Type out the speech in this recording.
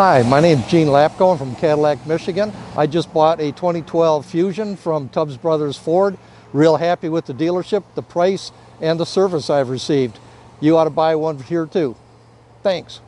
Hi, my name is Gene Lapko. I'm from Cadillac, Michigan. I just bought a 2012 Fusion from Tubbs Brothers Ford. Real happy with the dealership, the price, and the service I've received. You ought to buy one here too. Thanks.